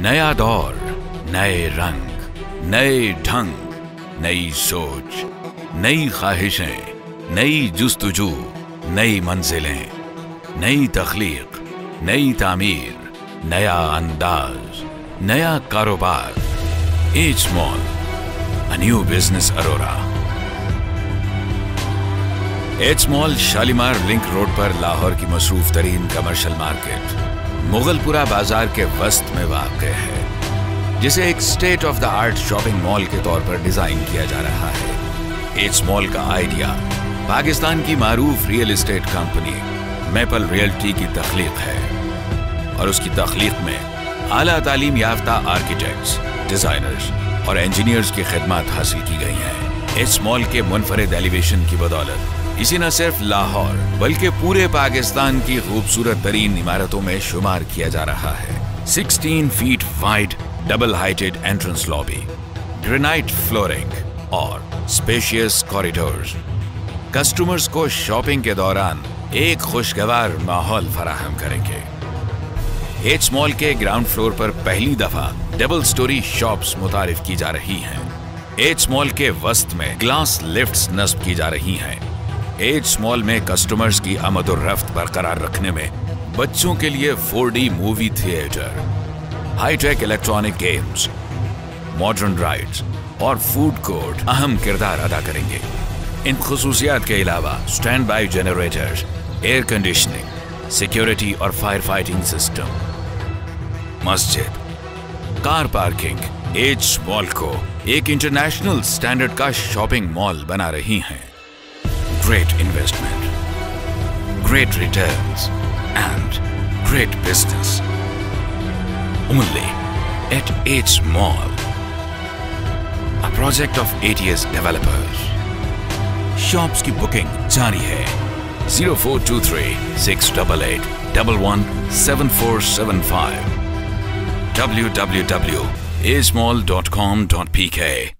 नया दौर, नए रंग, नए ढंग, नई सोच, नई ख्वाहिशें, नई जुस्तजू, नई मंजिलें, नई तखलीक, नई तामीर, नया अंदाज, नया कारोबार। H mall a new business Arora H mall Shalimar link road पर लाहौर की मसरूफ तरीन कमर्शियल मार्केट मुगलपुरा बाज़ार के वस्त में वाक़ है, जिसे एक state of the art shopping mall के तौर पर डिज़ाइन किया जा रहा है। इस मॉल का आइडिया पाकिस्तान की मारूफ real estate company Maple Realty की तखलीक है और उसकी तखलीक में आला तालीम याफ्ता आर्किटेक्ट्स डिजाइनर्स और इंजीनियर्स की खिदमत हासिल की गई हैं। इस मॉल के मुनफरद एलिवेशन की बदौलत इसे न सिर्फ़ लाहौर, बल्कि पूरे पाकिस्तान की खूबसूरत तरीन इमारतों में शुमार किया जा रहा है। 16 feet wide double heighted entrance lobby granite flooring और स्पेशियस कॉरिडोर्स कस्टमर्स को शॉपिंग के दौरान एक खुशगवार माहौल फराहम करेंगे। एच मॉल के ग्राउंड फ्लोर पर पहली दफ़ा डबल स्टोरी शॉप्स मुतारिफ की जा रही हैं। एच मॉल के वस्त में ग्लास लिफ्ट्स नस्ब की जा रही हैं। एज मॉल में कस्टमर्स की आमद और रफ्त बरकरार रखने में बच्चों के लिए 4D movie theatre hi tech electronic games modern rides और फ़ूड कोर्ट अहम किरदार अदा करेंगे। इन खसूसियात के अलावा stand by generators air conditioning security और फायर फाइटिंग सिस्टम मस्जिद कार पार्किंग एज मॉल को एक इंटरनेशनल स्टैंडर्ड का शॉपिंग मॉल बना रही हैं। great investment, great returns, and great business. Only at H Mall, a project of ATS developers. Shops की booking जारी है 0423 688 117475 www.asmall.com.pk